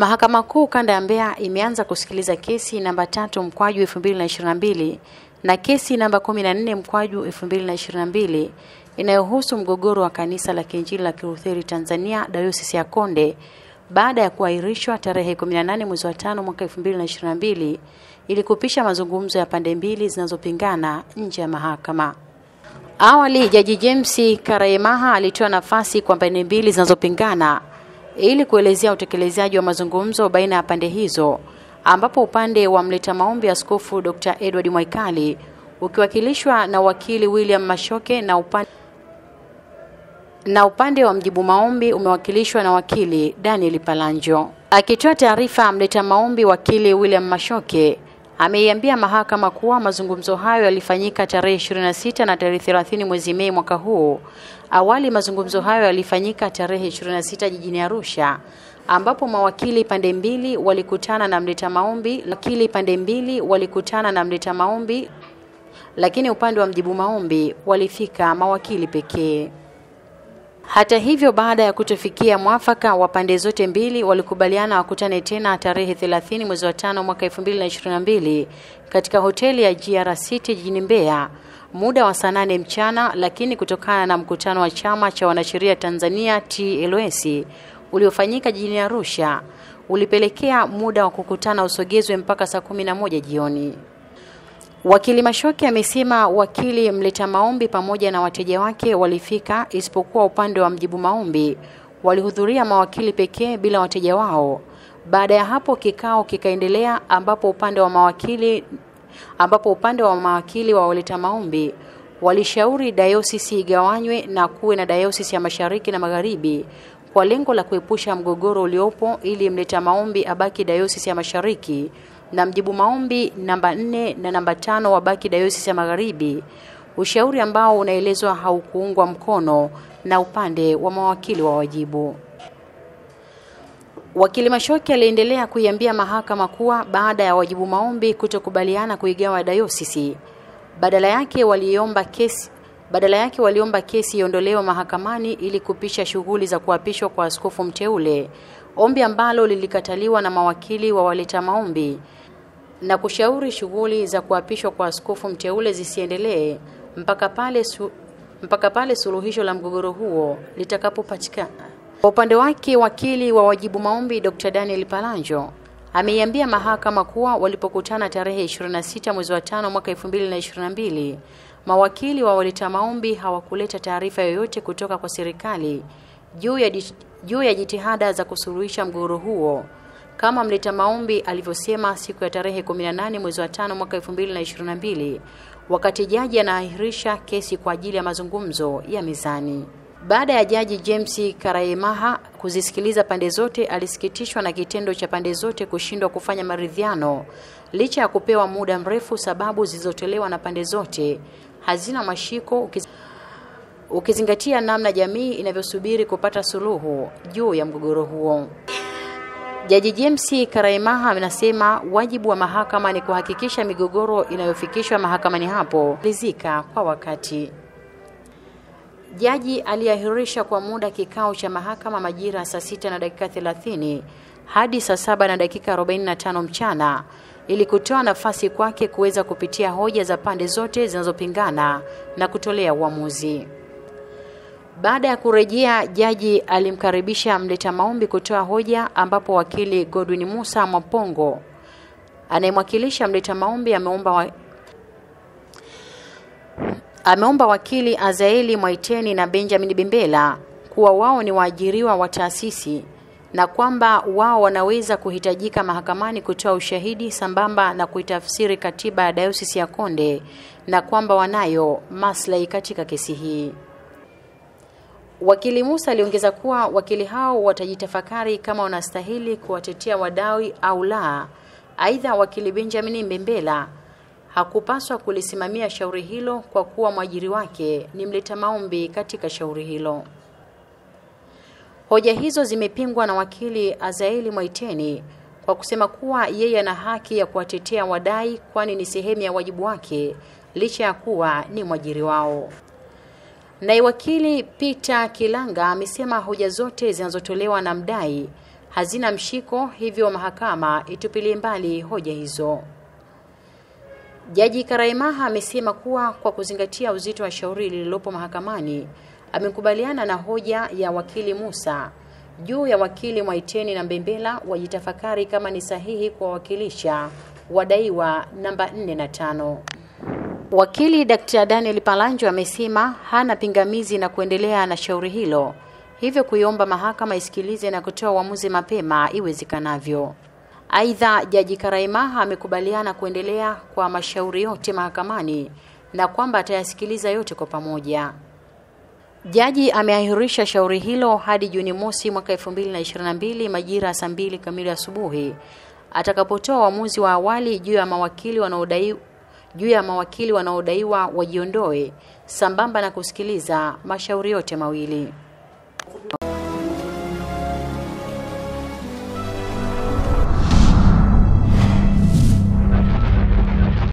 Mahakama Kuu Kanda ya Mbeya imeanza kusikiliza kesi namba tatu mkwaju 2022 na kesi namba 14 mkwaju 2022 inayohusu mgogoro wa kanisa la Kiinjili la Kilutheri Tanzania Dayosisi ya Konde baada ya kuahirishwa tarehe 18 mwezi wa 5 mwaka 2022 ili kupisha mazungumzo ya pande mbili zinazopingana nje ya mahakama. Awali Jaji James Karayemaha alitoa nafasi kwa pande mbili zinazopingana ili kuelezea utekelezaji wa mazungumzo baina ya pande hizo, ambapo upande wa mleta maombi Askofu Dr. Edward Mwaikali ukiwakilishwa na wakili William Mashoke na upande na upande wa mjibu maombi umewakilishwa na wakili Daniel Palanjo. Akitoa taarifa, mleta maombi wakili William Mashoke ameiambia mahakama kuwa mazungumzo hayo yalifanyika tarehe 26 na tarehe 30 mwezi Mei mwaka huu. Awali mazungumzo hayo yalifanyika tarehe 26 jijini Arusha ambapo mawakili pande mbili walikutana na mleta maombi, wakili pande mbili walikutana na mleta maombi, lakini upande wa mjibu maombi walifika mawakili pekee. Hata hivyo, baada ya kutofikia mwafaka wa pande zote mbili, walikubaliana wakutane tena tarehe 30 mwezi wa tano mwaka 2022 katika hoteli ya GR City jijini Mbeya muda wa saa nane mchana, lakini kutokana na mkutano wa chama cha wanasheria Tanzania TLS uliofanyika jijini Arusha ulipelekea muda wa kukutana usogezwe mpaka saa 11 jioni. Wakili Mashoki amesema wakili mleta maombi pamoja na wateja wake walifika, isipokuwa upande wa mjibu maombi walihudhuria mawakili pekee bila wateja wao. Baada ya hapo kikao kikaendelea, ambapo upande wa mawakili ambapo upande wa mawakili wa waleta maombi walishauri dayosisi igawanywe na kuwe na dayosisi ya mashariki na magharibi kwa lengo la kuepusha mgogoro uliopo ili mleta maombi abaki dayosisi ya mashariki na mjibu maombi namba nne na namba tano wabaki dayosisi ya magharibi, ushauri ambao unaelezwa haukuungwa mkono na upande wa mawakili wa wajibu. Wakili Mashoki aliendelea kuiambia mahakama kuwa baada ya wajibu maombi kutokubaliana kuigawa dayosisi, badala yake waliomba kesi badala yake waliomba kesi iondolewe mahakamani ili kupisha shughuli za kuapishwa kwa askofu mteule, ombi ambalo lilikataliwa na mawakili wa waleta maombi na kushauri shughuli za kuapishwa kwa askofu mteule zisiendelee mpaka pale su, mpaka pale suluhisho la mgogoro huo litakapopatikana. Kwa upande wake, wakili wa wajibu maombi Dr. Daniel Palanjo ameiambia mahakama kuwa walipokutana tarehe 26 mwezi wa tano mwaka 2022 mawakili wa waleta maombi hawakuleta taarifa yoyote kutoka kwa serikali juu ya juu ya jitihada za kusuluhisha mgogoro huo kama mleta maombi alivyosema siku ya tarehe 18 mwezi wa tano mwaka 2022 wakati jaji anaahirisha kesi kwa ajili ya mazungumzo ya mezani. Baada ya jaji James Karayemaha kuzisikiliza pande zote, alisikitishwa na kitendo cha pande zote kushindwa kufanya maridhiano licha ya kupewa muda mrefu. Sababu zilizotolewa na pande zote hazina mashiko ukiz... ukizingatia namna jamii inavyosubiri kupata suluhu juu ya mgogoro huo. Jaji James Karaimaha anasema wajibu wa mahakama ni kuhakikisha migogoro inayofikishwa mahakamani hapo lizika kwa wakati. Jaji aliahirisha kwa muda kikao cha mahakama majira saa sita na dakika 30 hadi saa saba na dakika 45 mchana ili kutoa nafasi kwake kuweza kupitia hoja za pande zote zinazopingana na kutolea uamuzi. Baada ya kurejea, jaji alimkaribisha mleta maombi kutoa hoja, ambapo wakili Godwin Musa Mwapongo anayemwakilisha mleta maombi ameomba wa... ameomba wakili Azaeli Mwaiteni na Benjamin Bimbela kuwa wao ni waajiriwa wa taasisi na kwamba wao wanaweza kuhitajika mahakamani kutoa ushahidi sambamba na kuitafsiri katiba ya Dayosisi ya Konde na kwamba wanayo maslahi katika kesi hii. Wakili Musa aliongeza kuwa wakili hao watajitafakari kama wanastahili kuwatetea wadawi au la. Aidha, wakili Benjamin Mbembela hakupaswa kulisimamia shauri hilo kwa kuwa mwajiri wake ni mleta maombi katika shauri hilo. Hoja hizo zimepingwa na wakili Azaeli Mwaiteni kwa kusema kuwa yeye ana haki ya kuwatetea wadai kwani ni sehemu ya wajibu wake licha ya kuwa ni mwajiri wao. Naye wakili Peter Kilanga amesema hoja zote zinazotolewa na mdai hazina mshiko, hivyo mahakama itupilie mbali hoja hizo. Jaji Karaimaha amesema kuwa kwa kuzingatia uzito wa shauri lililopo mahakamani, amekubaliana na hoja ya wakili Musa juu ya wakili Mwaiteni na Mbembela wajitafakari kama ni sahihi kuwawakilisha wadaiwa namba 4 na tano. Wakili Dr. Daniel Palanjo amesema hana pingamizi na kuendelea na shauri hilo, hivyo kuiomba mahakama isikilize na kutoa uamuzi mapema iwezekanavyo. Aidha, Jaji Karaimaha amekubaliana kuendelea kwa mashauri yote mahakamani na kwamba atayasikiliza yote kwa pamoja. Jaji ameahirisha shauri hilo hadi Juni mosi mwaka 2022 majira ya saa mbili kamili asubuhi atakapotoa uamuzi wa awali juu ya mawakili wanaodai juu ya mawakili wanaodaiwa wajiondoe sambamba na kusikiliza mashauri yote mawili.